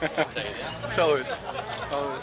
tell you that. Tell it's Tell always.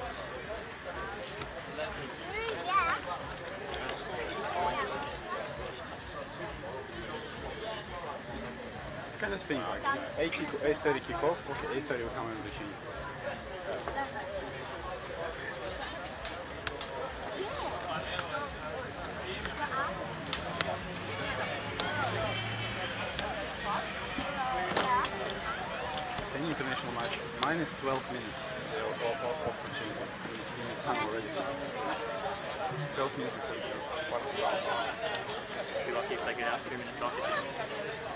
Apenas tem vaga. A4 kickoff, A30 coming machine. Any international match, minus 12 minutes of, are off. Off coaching. We need time already. 12 minutes. If I get out three minutes off,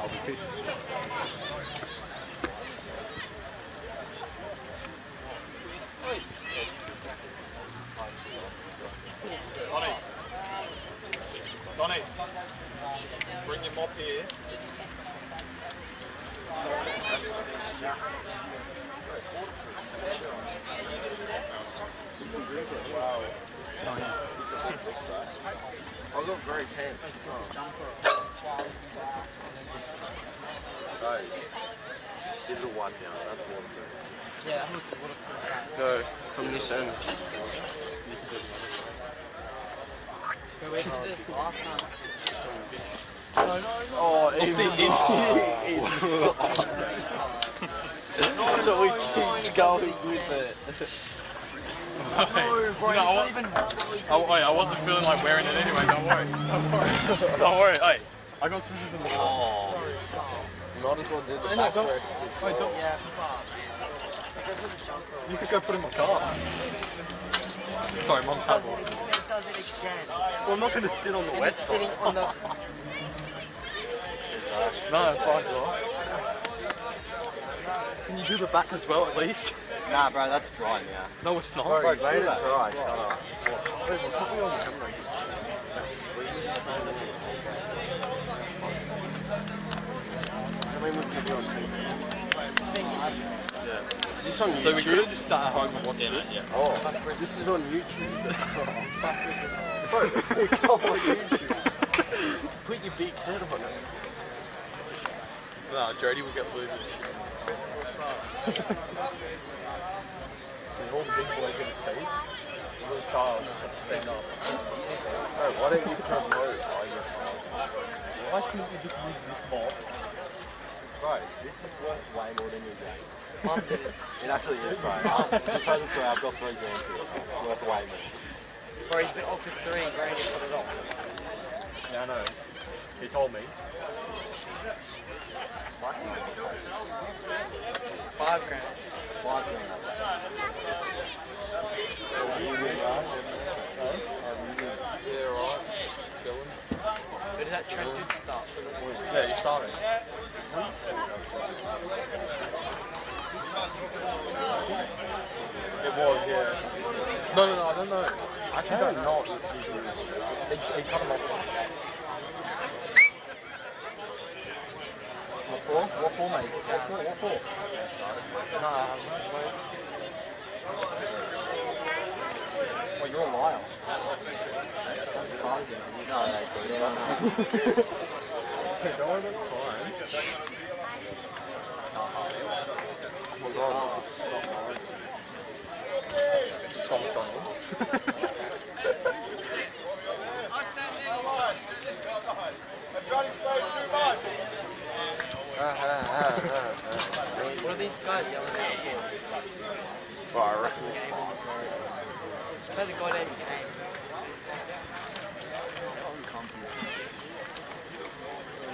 I'll be patient. so we keep going with it. no, bro, no, I, even... oh, I wasn't feeling like wearing it anyway, don't worry. Don't worry. don't worry, hey. I got scissors in the box. Oh. Sorry. not as well do the back first. Wait, don't. Yeah, you could go put in my car. Sorry, mum's hat. Well, I'm not going to sit on the west side. on the. No, it's fine, bro. Can you do the back as well, at least? Nah, bro, that's dry now. No, it's not. Bro, Bro, you made dry. Shut up. Wait, well, put me on camera. I mean, we'll give on TV. It's. Is this on So we could YouTube? have just sat at home and watched Yeah, it. yeah. Oh, this is on YouTube. Bro, come on YouTube. Put your big head on it. Nah, Jody will get losers. Is all the big boys going to see? The little child just has to stand up. Bro, why don't you promote? Why couldn't you just use this box? Bro, this is worth way more than your game. It is. It actually is, bro. I'll just try this way. I've got three games here. It's worth way more. Bro, he's been offered three grand to put it on. Yeah, I know. He told me. Five grand. Five. Yeah, right. Chilling. Where did that trend start? Yeah, he started. It was, yeah. No, no, no, I don't know. I actually don't know. They, they cut him off. For? What for, mate? What for? What for? No, I haven't. Well, you're a liar. No, no, no. Don't worry about the time. Hold on. Scott Morrison. Scott McDonald. What are these guys yelling out for? Well, I reckon. Game on. Play the goddamn game.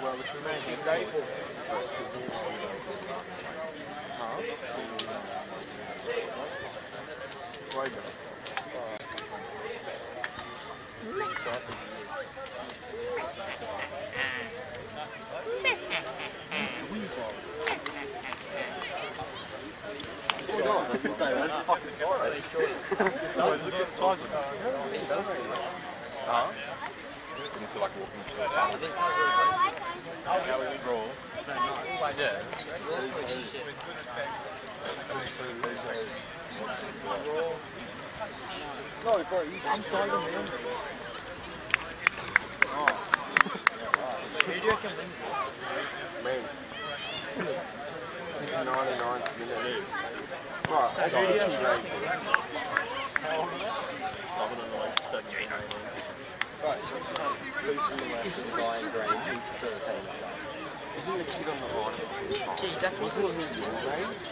Well, which Man, be That's fucking forest. No, look at the size of it. These others guys. Huh? Feel like walking it. Oh, these guys are How we roll. Yeah. No, bro, this? Man. 99th minute. Right, I who do you got reckon Drake. wins? Seven and like second. Isn't this- Isn't the kid on the right of the team? Yeah, exactly. Wasn't he your age?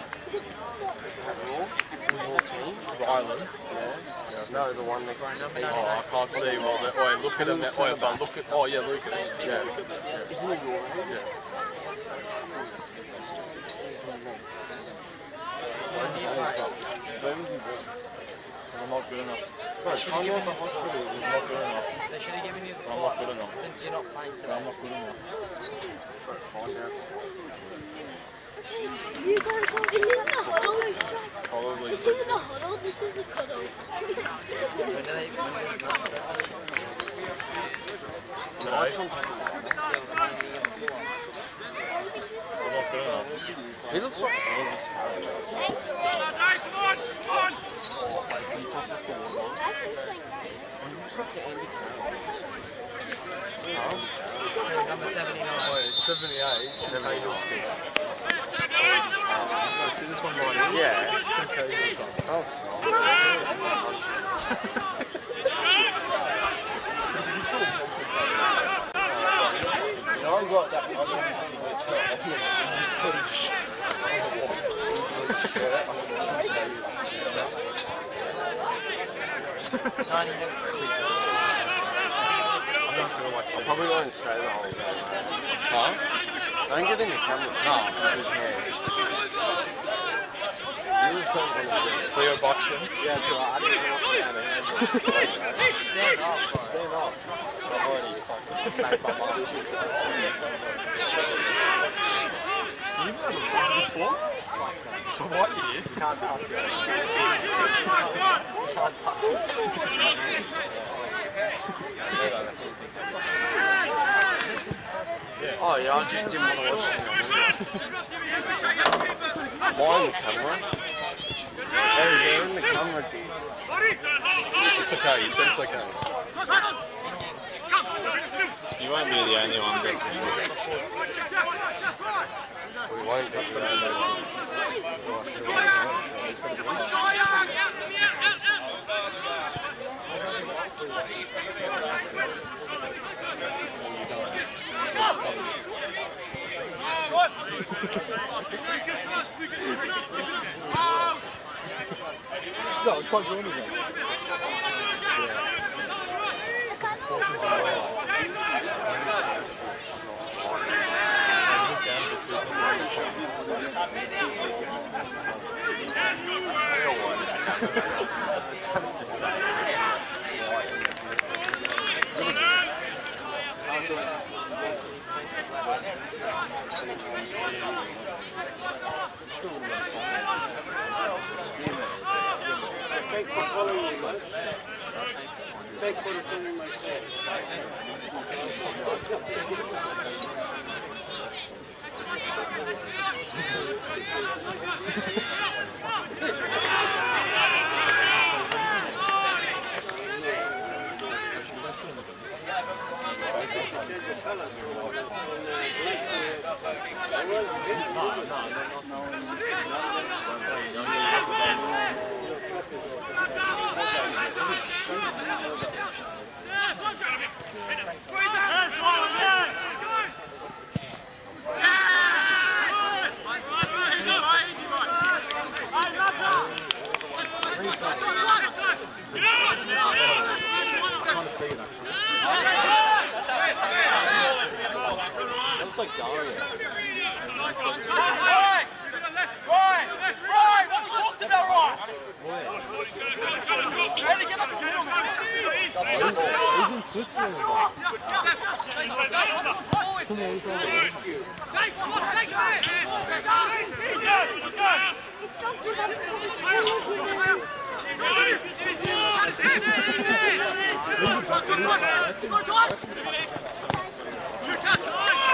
At Roar? With your team? Ryland. Yeah. No, the one next to the team. Oh, I can't see. Well, that, wait, oh, look at him. That, wait, but look at. Oh, yeah, Lucas. Yeah. Isn't he your age? Where was he born? I'm not good enough. Bro, Should've come given on the hospital. I'm not good enough. They should have given you the I'm not good enough. since you're not playing today. I'm not good enough. Bro, find out. You guys are this is the huddle. Probably. This isn't a huddle. This is a cuddle. When do they? When do they not? No, Lights I'm on top of Yeah, but the ones that you're gonna score. I think not good enough. He looks like Andy Carroll. Thanks, Ray. That's explained right. Carroll. Number 79. Wait, 78. 78. No, see this one right here? Yeah. Oh, on the footage on the wall. I'm probably going to stay the whole day. Huh? Don't get in the camera. No. Okay. You just don't want to see it. Cleo boxing. Yeah, so I don't know what kind of hands Stand up, bro. Stand up. I've already fucking backed my mom. The sport? So what you? Can't. Can't touch it. Oh yeah, I just didn't want to watch it. Why the camera? Hey, they're in the camera, dude. It's okay, you said it's okay. You won't be the only one that We won't touch joining them. Looks like Dario. He's in Switzerland. just that's all right. That's okay.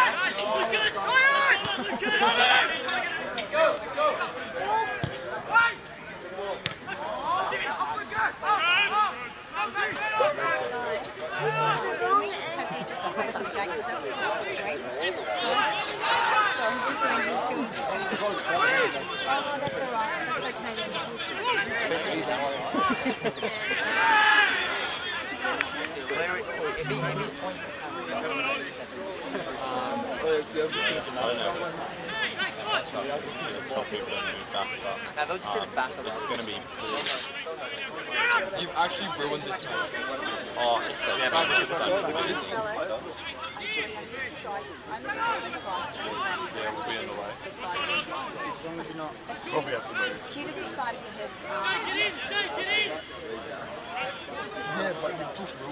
Larry, if he, if he points the camera, Tell people to move back, but now they'll just sit back of it's going to be. You've actually ruined this match. Oh, yeah, but it's Fellas, You guys, I live in Smith Cross. Yeah, we'll be on the way. As cute as, as cute as the side of your heads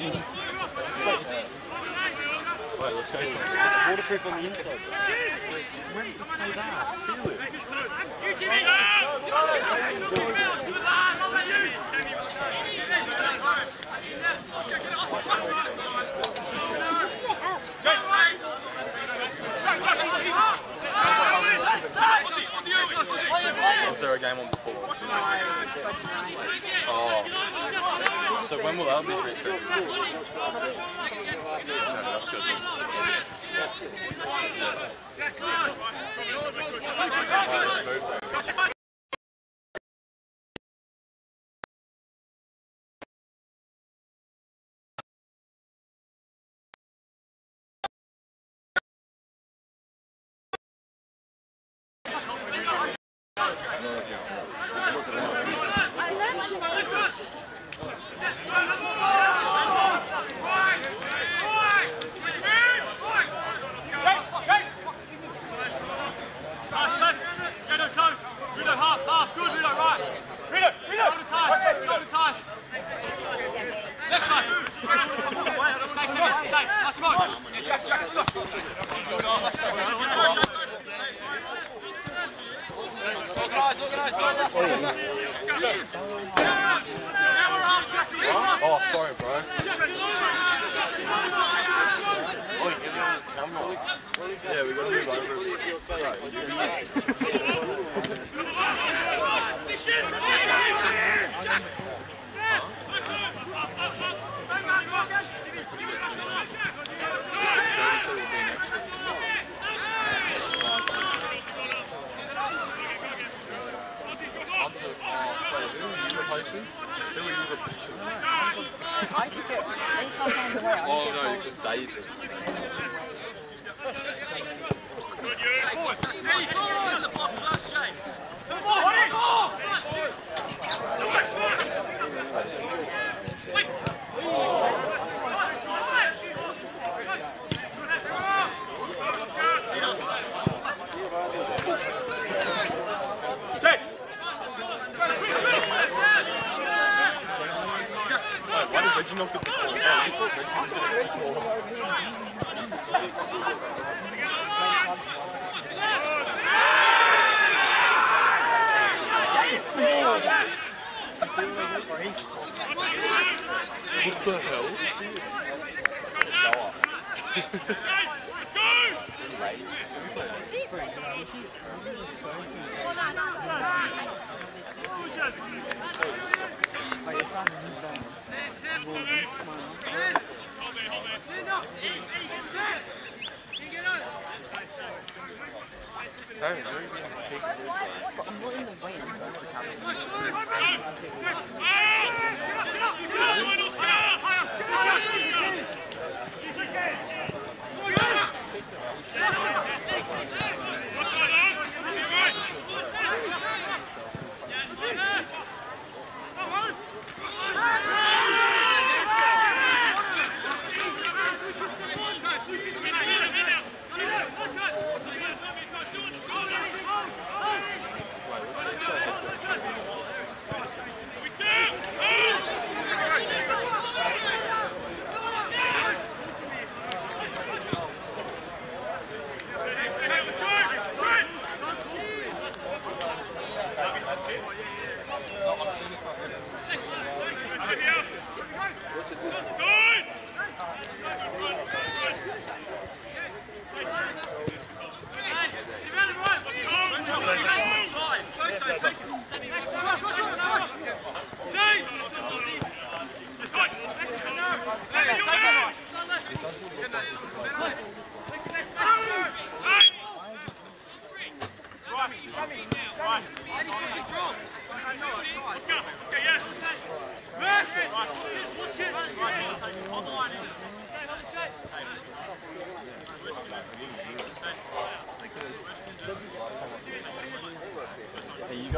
are. Wait, let's go. It's waterproof on the inside. When did you say that? Feel it. Was there a game on before? No, it's supposed to rain. Oh. So when will that be good.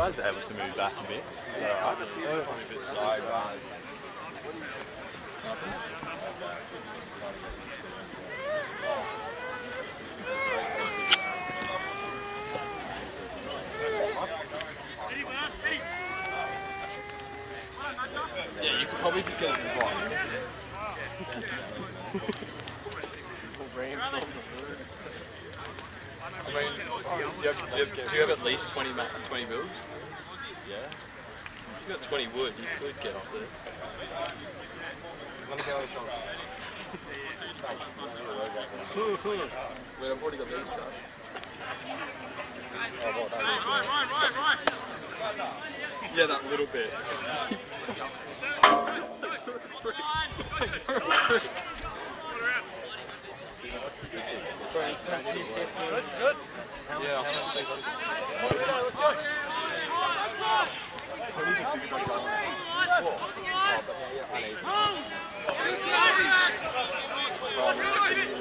Are you able to move back a bit? Is that uh, alright? Yeah, you could probably just get it in the bottom. I mean, do you, have, do, you have, do you have at least 20, ma- 20 mils? Yeah. If you've got 20 wood, you could get up there. Let me the shot. Wait, I've already got these charged. Yeah, that little bit. Yeah, I was going to say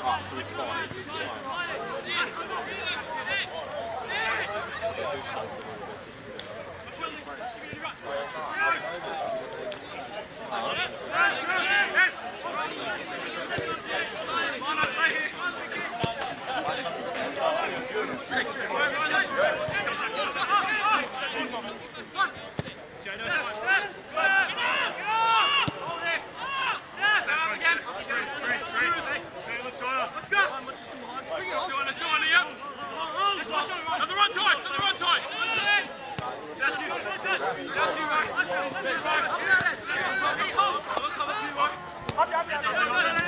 Oh, so he's fine. He's fine. Sorry, you're going to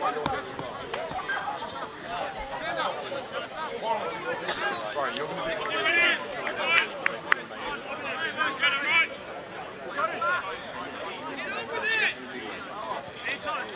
be. Sorry,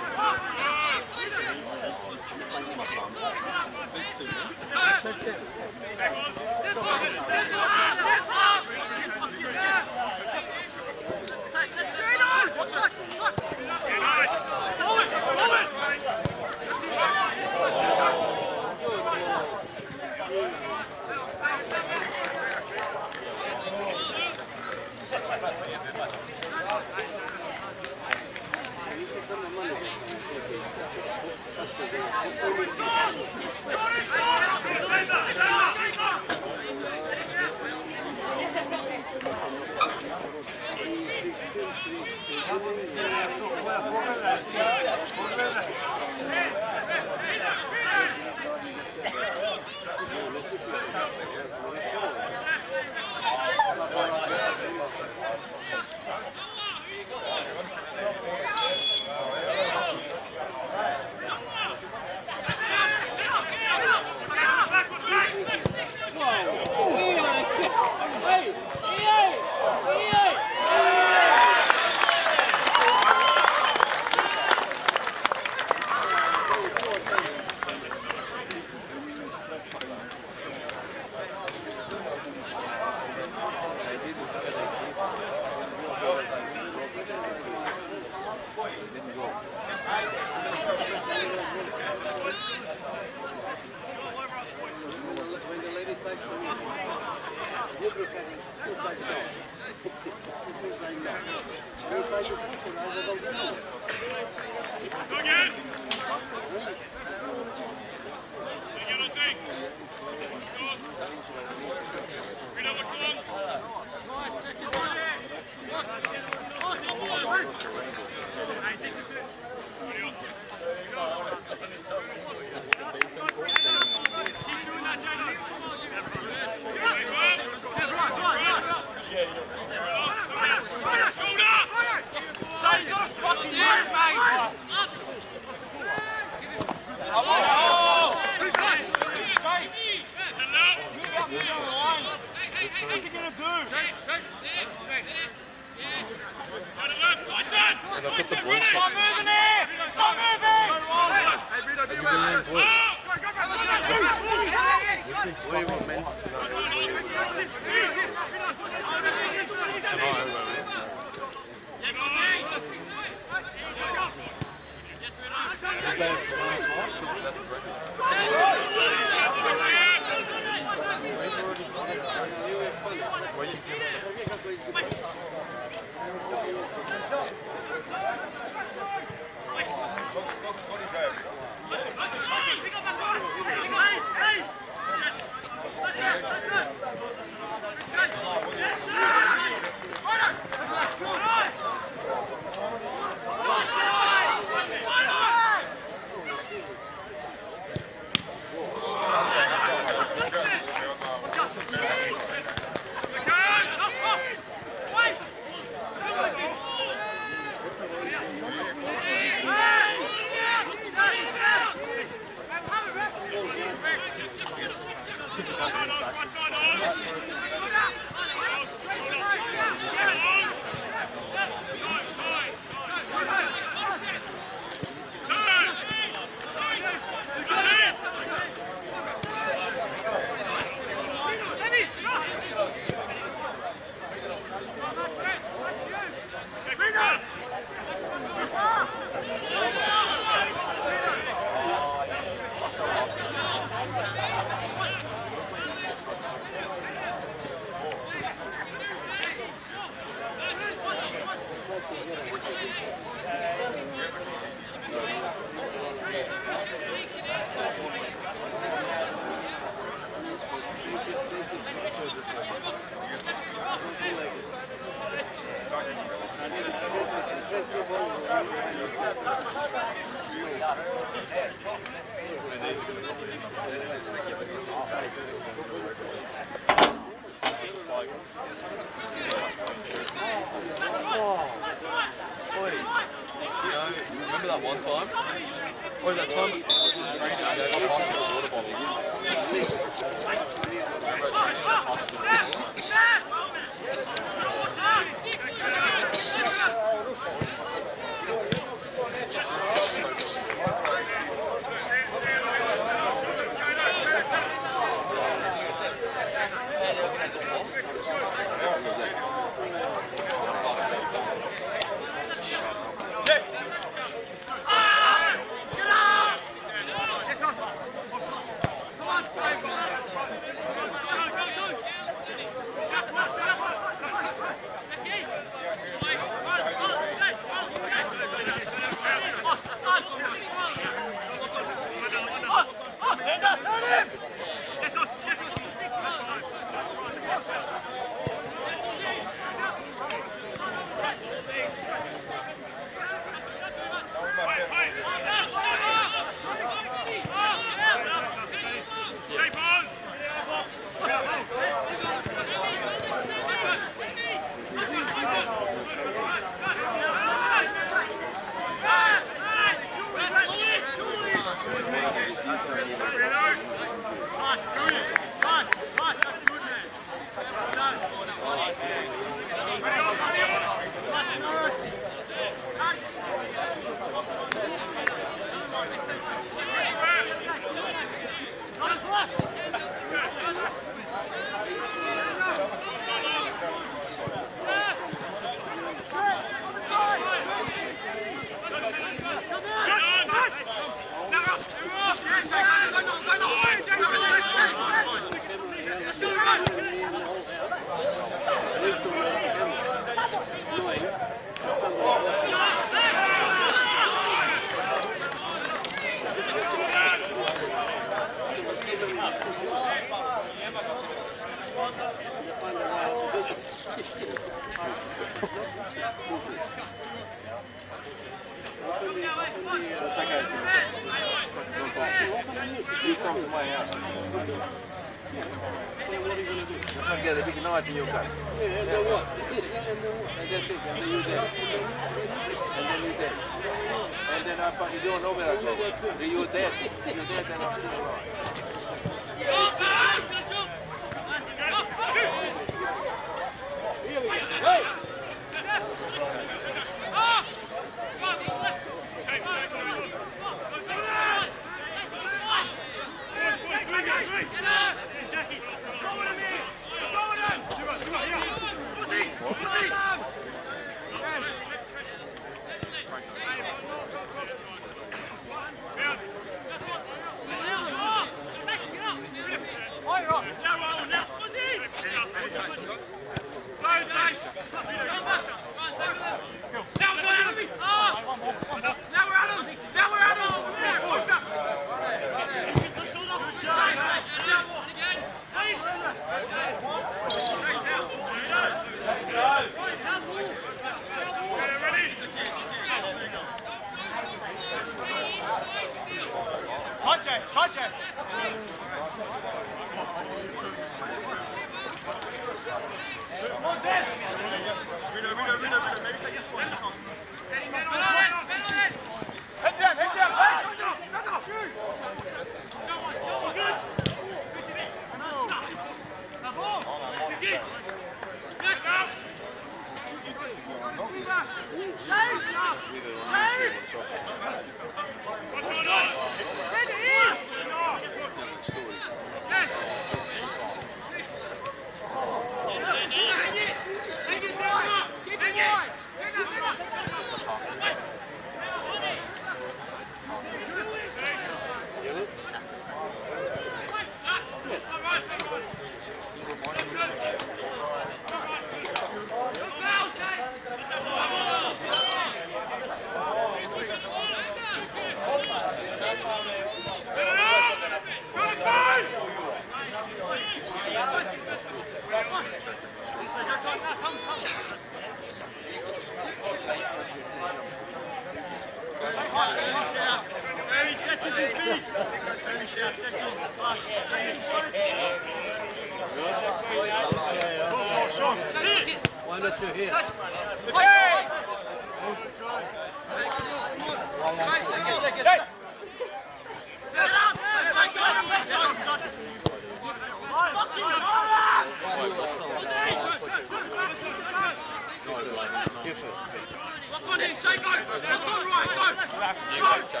Yeah,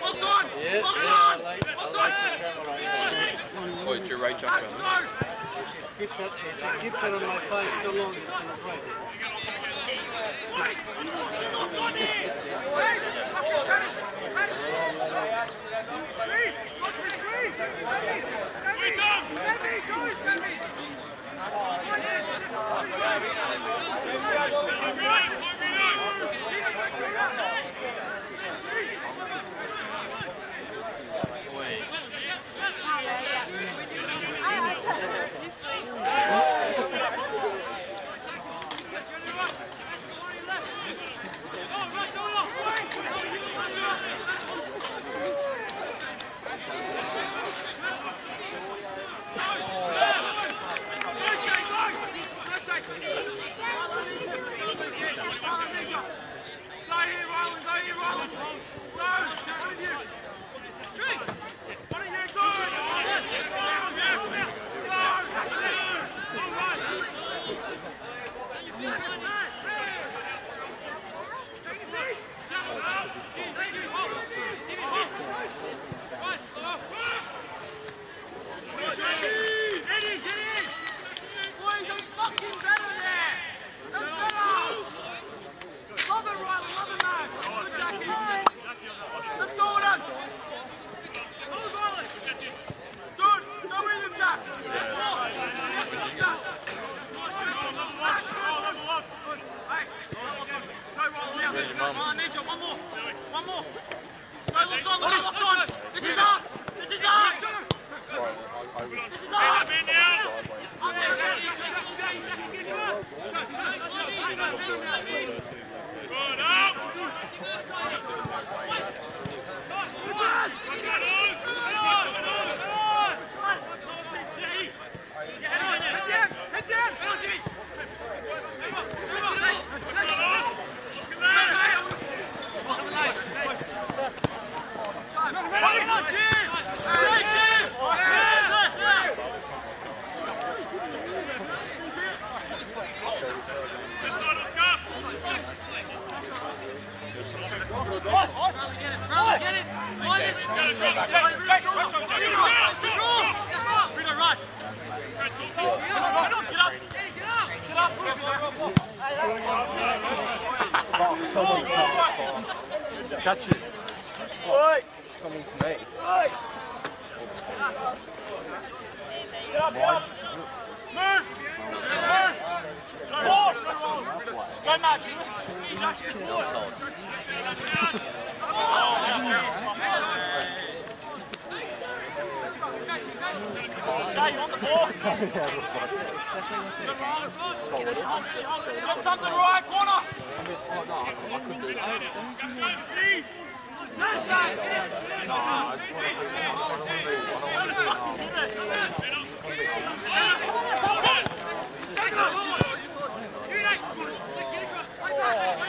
well yeah, I like, I like the camera. Wait, you're right, Chuck. Keeps it, keeps it on my face too long. It's gonna Catch it. Oi! It's coming to me. Oi! Get up, get up! Move! Move! Force! Go, Matt! Speed, Jackson! Force! That's what he wants to do. Get the pass. Well,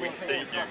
we see you.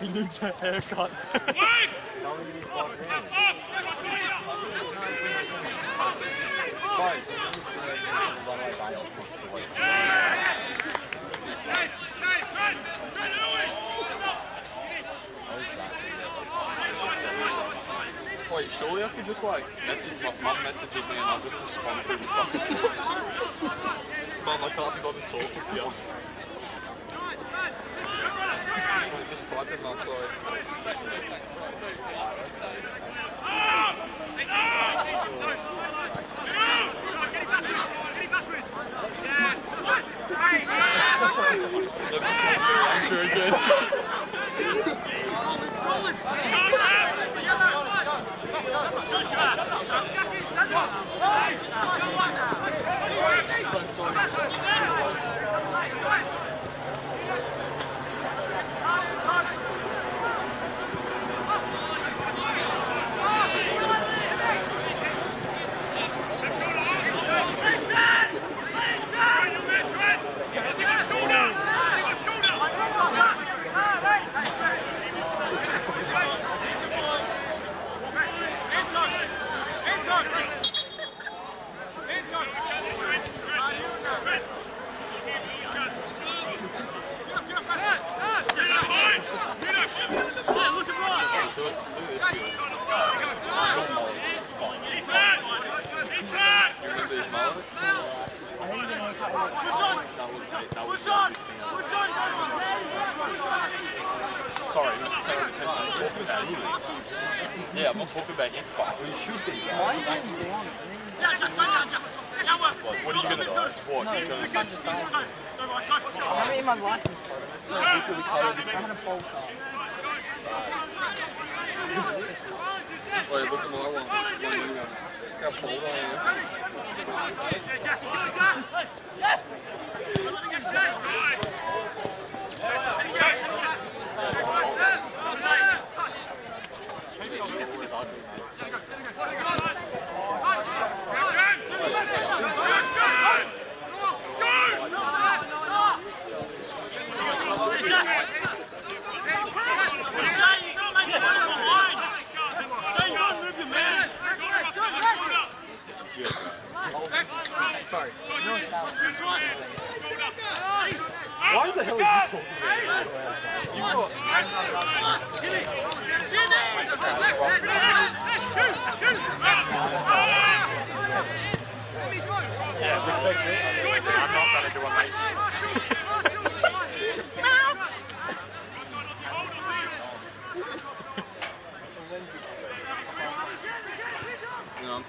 He needs a haircut. Wait, surely I could just like message my mum messaging me and I'll just respond through the fucking Mum, I can't be bothered talking to you. Just type in that, sorry. Very good. So sorry. Do it. Do this, do this. Your mullet. Fine. You remember his mullet? That was great. That was a big thing. Sorry, not Sarah McKenzie. I'm talking about you. Yeah, I'm not talking about his. You should be. What, what are you going to do? What? You're gonna- I mean, my license plate. It's so equally colored. It's kind of bold. Wait, look at my one. One. How bold I am. Good,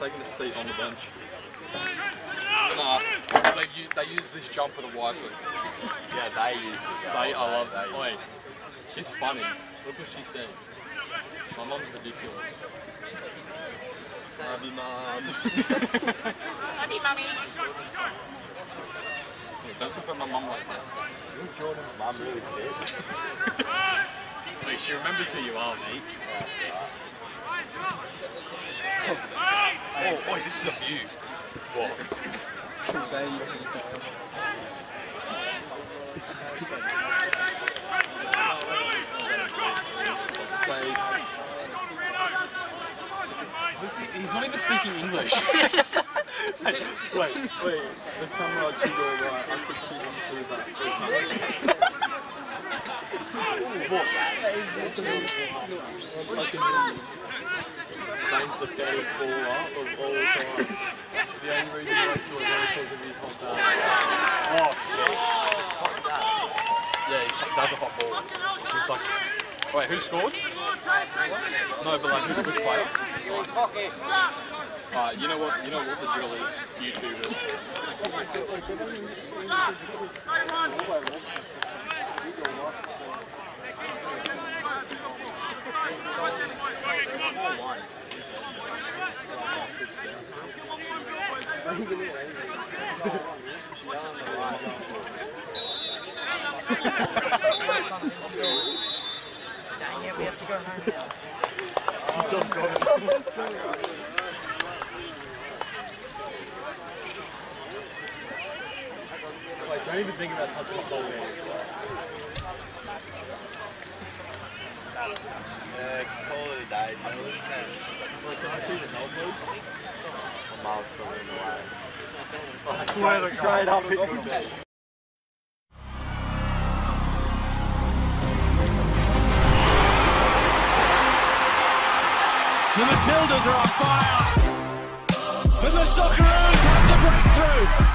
taking a seat on the bench. Nah, they, they use this jumper to wipe it. Yeah, they use it. Say, I love that. Wait, she's funny. Look what she said. My mom's ridiculous. Love you, mom. Love you, mommy. Yeah, don't talk about my mom like that. Jordan's mum really did. Wait, she remembers who you are, mate. Oh, boy, this is a view. What? Say, he's not even speaking English. wait, wait. The camera to your right, I could see them through that. what? I can change the dead ball up of all time. The only reason I saw it was because of his hot dad. Oh, shit. Yeah, he's, that's a hot ball. He's like, wait, who scored? No, but like, who's which player? Uh, you know what? You know what the drill is. YouTubers. Like, don't even think about touching the ball there. Yeah, call it a day. Like, can I see the goal, please? Miles coming away. I swear to straight up it would be. The Matildas are on fire. And the Socceroos have the breakthrough.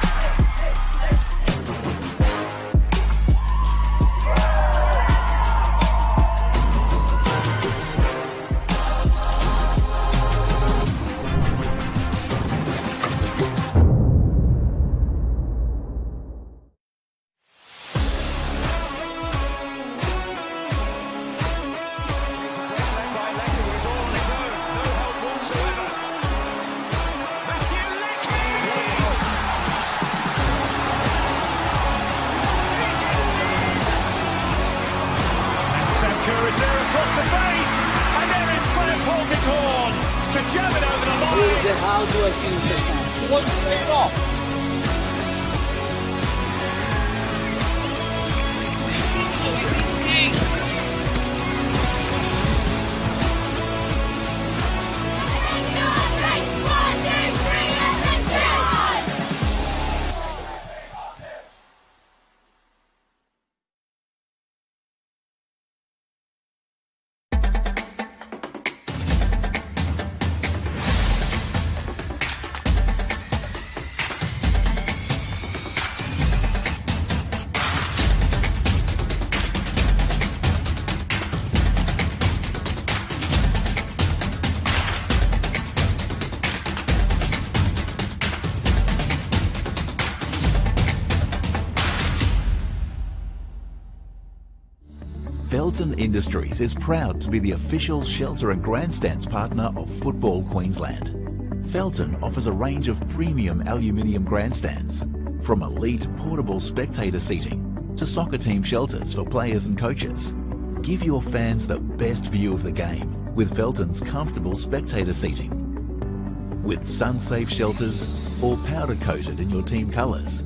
Industries is proud to be the official shelter and grandstands partner of Football Queensland. Felton offers a range of premium aluminium grandstands, from elite portable spectator seating to soccer team shelters for players and coaches. Give your fans the best view of the game with Felton's comfortable spectator seating. With sun-safe shelters or powder coated in your team colours.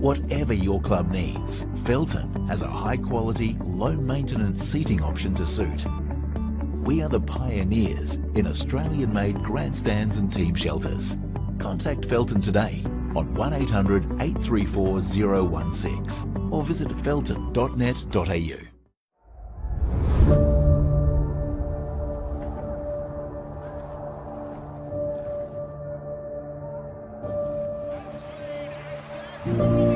Whatever your club needs, Felton has a high quality, low maintenance seating option to suit. We are the pioneers in Australian made grandstands and team shelters. Contact Felton today on 1800 834 016 or visit felton.net.au. This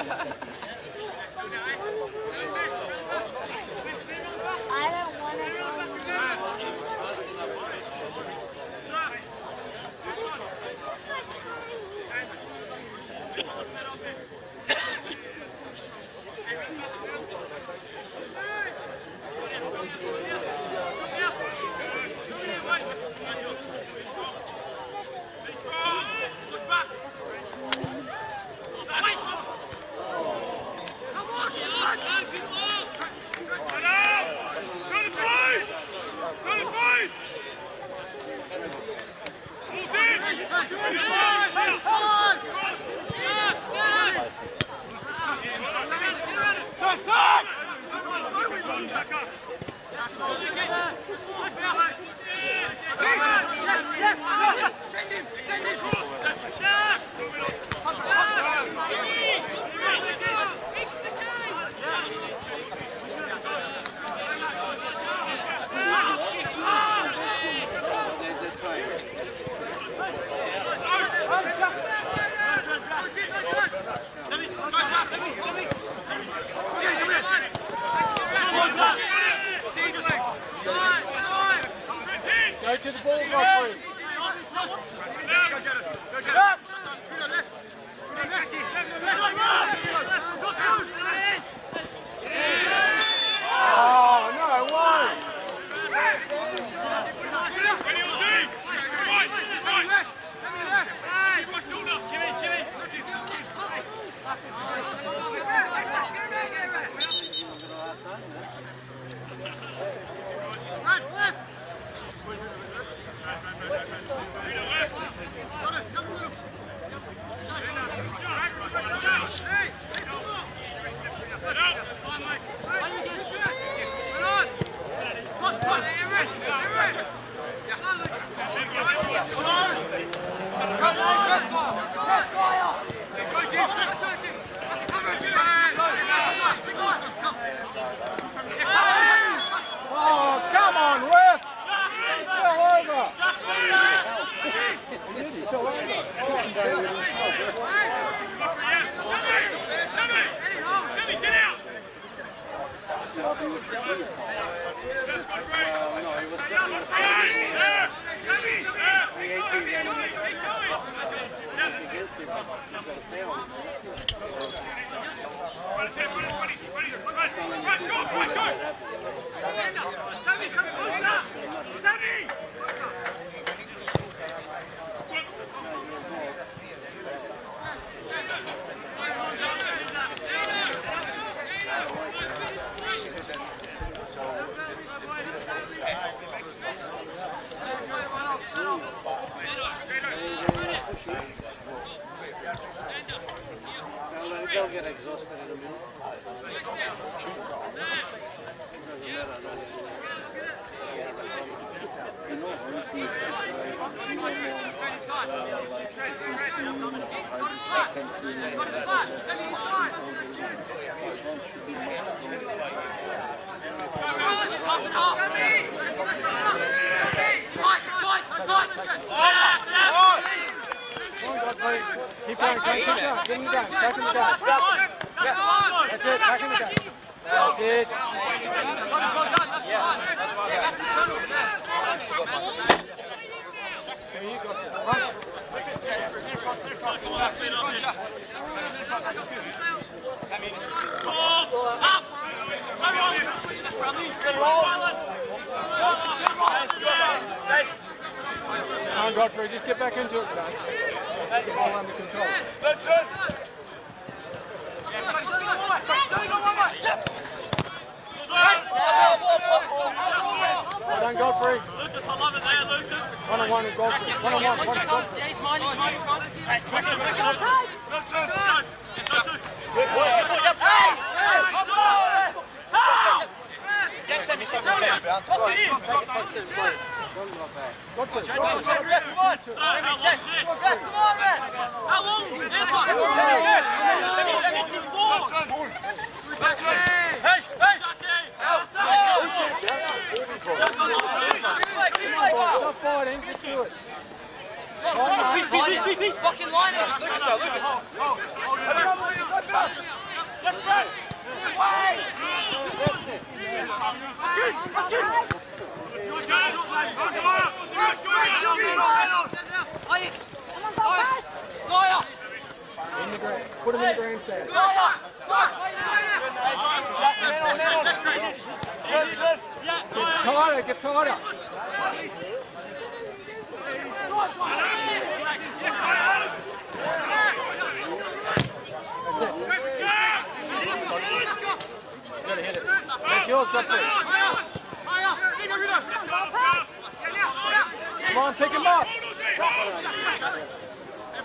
I don't want to Send him! Send him! Send him! Go to the ball, Godfrey. Oh. On, Godfrey, just get back into it, son. Get the ball under control. Well done, Godfrey. Lucas, I love it there, Lucas. One on one with Godfrey. One on one, one on Godfrey. Yeah, he's mine, he's mine, he's mine. Hey, check it, check it. Go, two, go. Go, two. Good boy. Hey! Hey! Get send me something there, bounce. Lock it in. Godfrey. Godfrey, come on. So, how long is this? Come on, man. How long? Answer. Semi, semi, four. Hey, hey. Stop fighting, get to it. Fucking line it. In the ground. Put him in the. Get tighter, get tighter. It. He's got to hit it. That's yours, Godfrey. Come on, pick him up.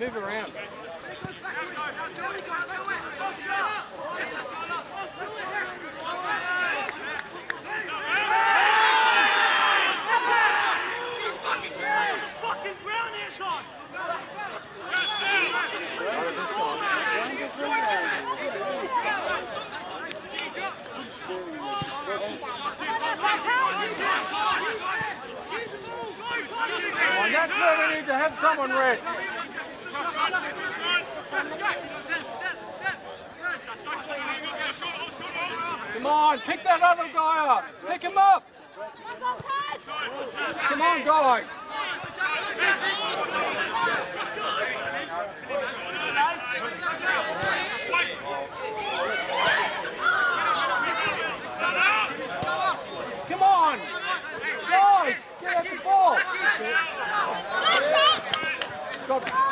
move around. And that's where we need to have someone rest. Come on, pick that other guy up. Pick him up. Come on, guys. Come on.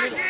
Give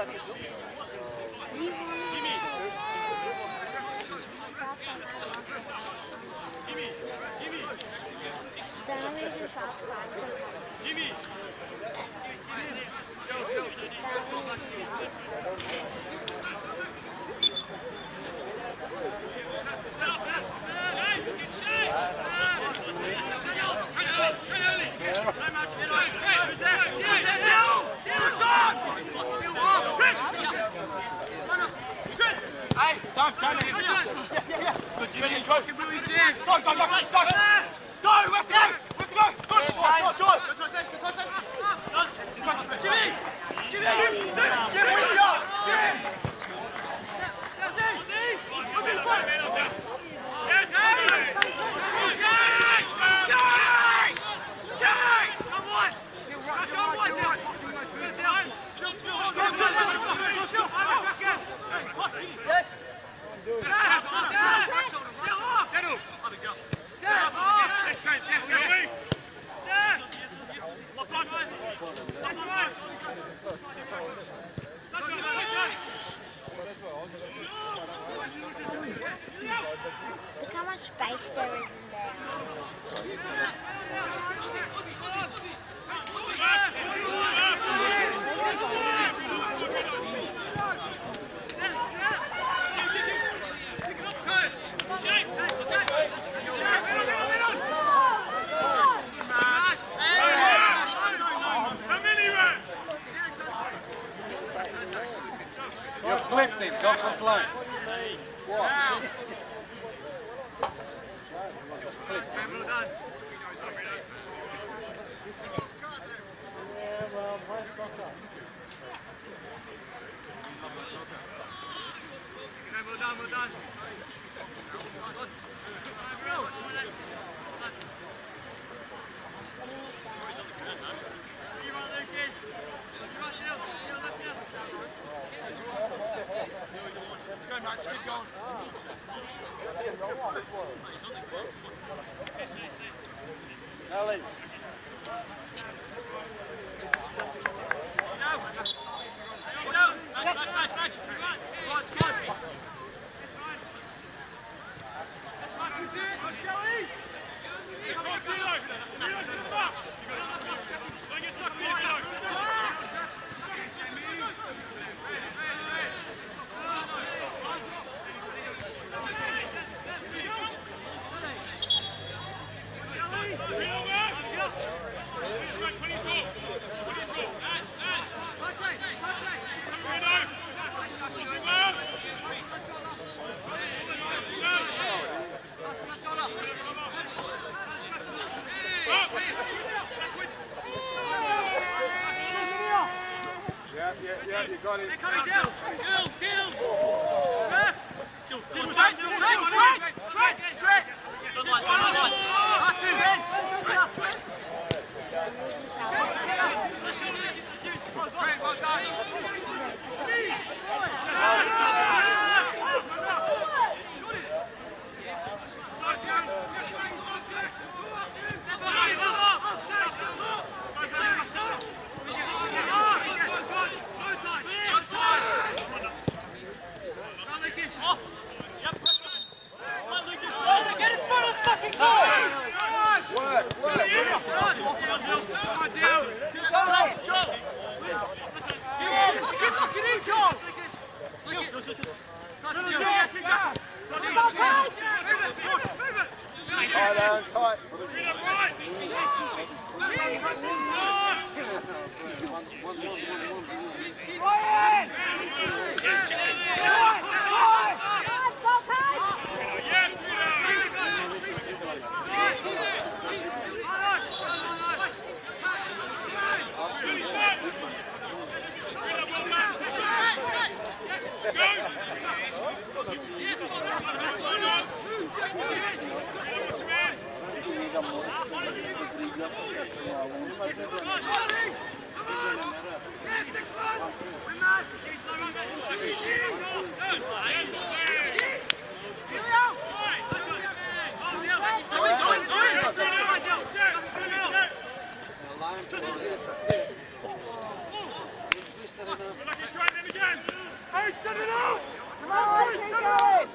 Voilà, Again! Offside should not be flat, flat on the net. Offside,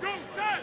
too bad.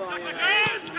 up. Time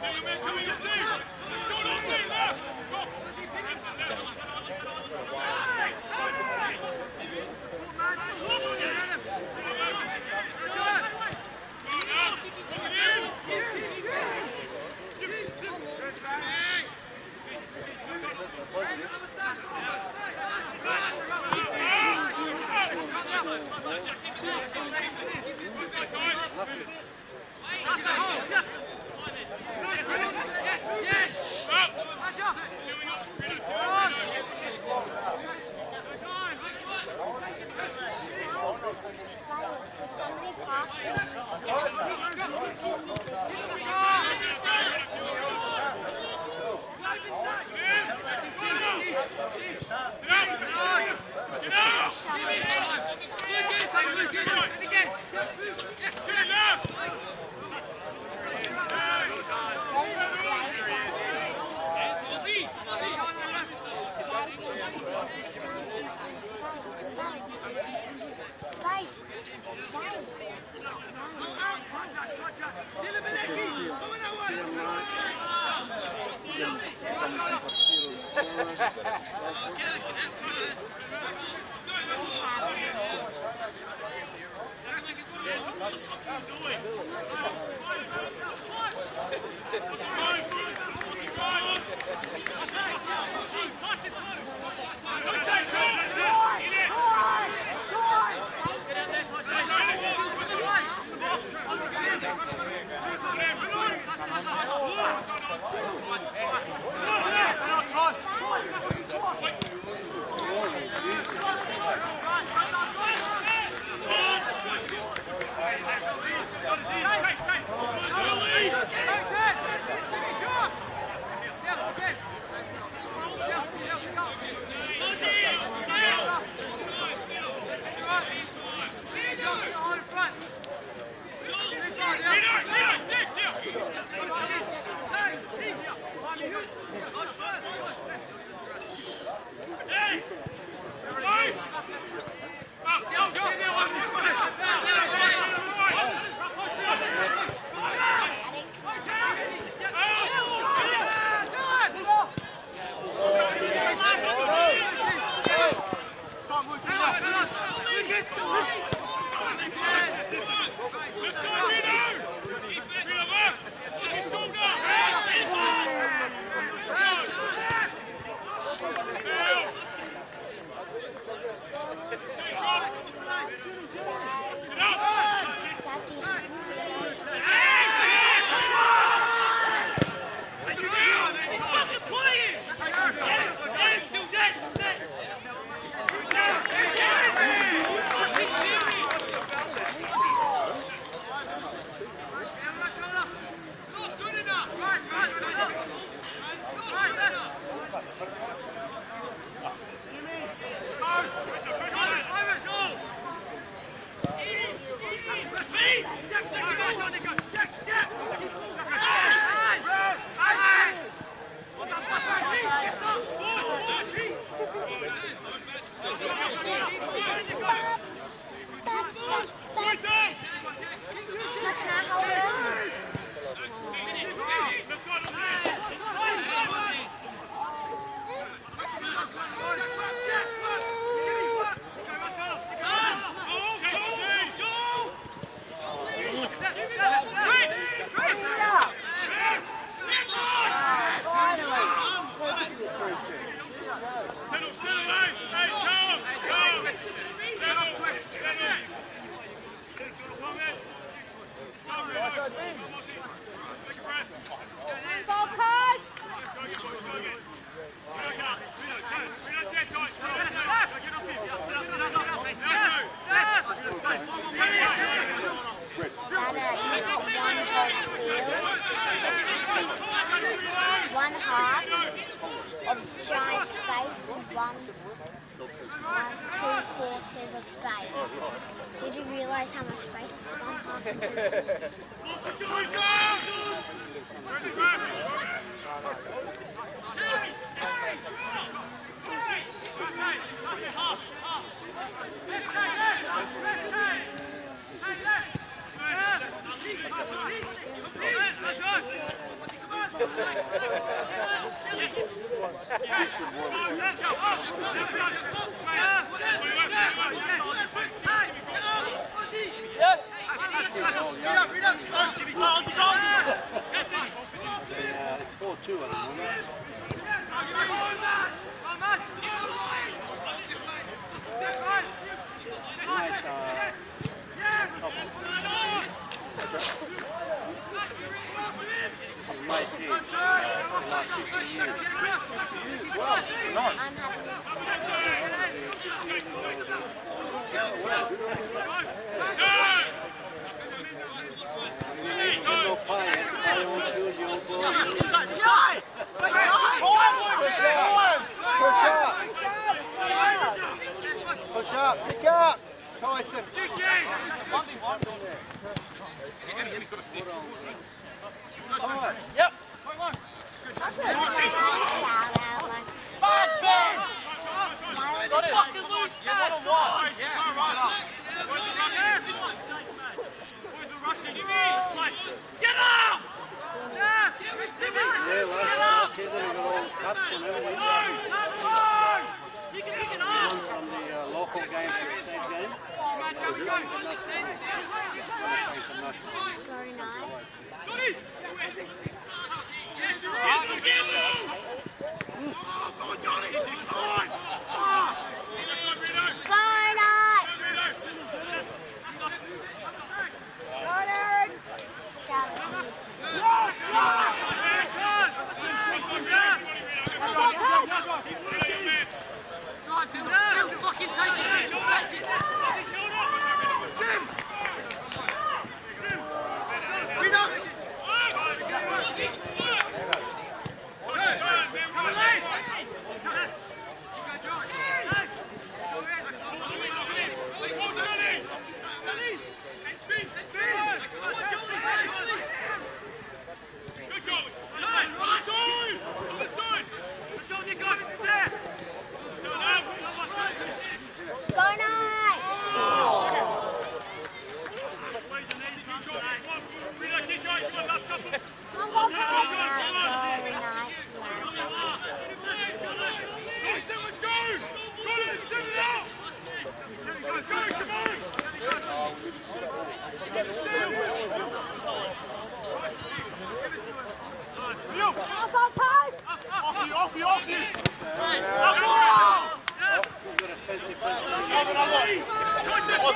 Yeah.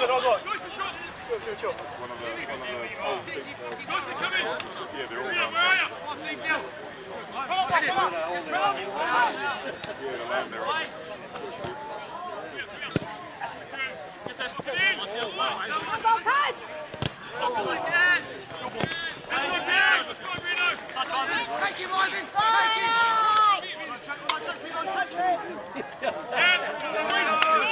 Hold it, hold on. Chill, chill, chill. One of the, one of the Yeah, they're all down. Yeah, the lamb there. Go, go, post! Take him, Ivan! Go Knights! That